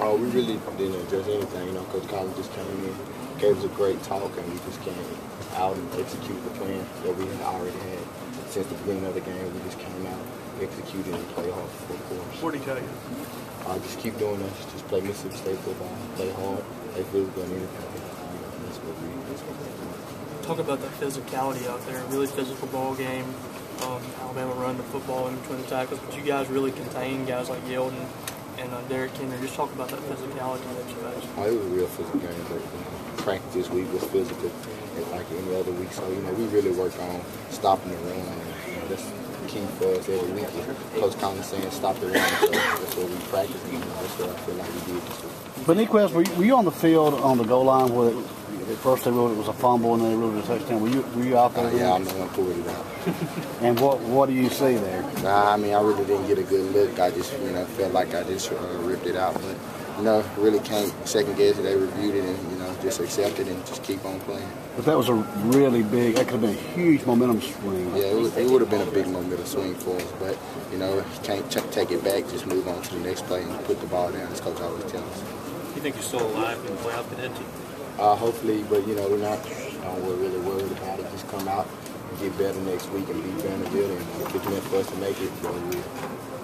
Oh, we really didn't address anything. You know, Coach Collins just came in, gave us a great talk, and we just came out and executed the plan that we had already had since the beginning of the game. We just came out, executed, and played hard for the course. What did he tell you? Uh, just keep doing this. Just play Mississippi State football. Play hard. Play physical and anything. You know, that's what we. That's what we're. Talk about the physicality out there. Really physical ball game. Um, Alabama run the football in between the tackles, but you guys really contain guys like Yeldon and uh, Derrick Henry. Just talk about that physicality that you faced. Oh, it was a real physical game, but you know, practice this week was physical, like any other week. So you know, we really work on stopping the run, and you know, that's key for us every week. Is Coach Collins saying stop the run, so that's what we practice, and you know, that's what I feel like we did this week. Beniquez, were you, were you on the field on the goal line where it, at first they ruled it was a fumble and then they ruled it a touchdown? Were you were you out there? Uh, yeah, I'm the one pulled it out. And what what do you see there? Nah, I mean, I really didn't get a good look. I just, you know, felt like I just uh, ripped it out, but you know, really can't second guess it. They reviewed it and you know, just accept it and just keep on playing. But that was a really big. That could have been a huge momentum swing. Yeah, it, was, it would have been a big momentum swing for us, but you know, can't ch- take it back. Just move on to the next play and put the ball down. As coach always tells us. You think you're still alive in playoff contention? Uh, hopefully, but you know, we're not. Uh, we're really worried about it. Just come out and get better next week and beat Vanderbilt, and if it's meant for us to make it, so we will.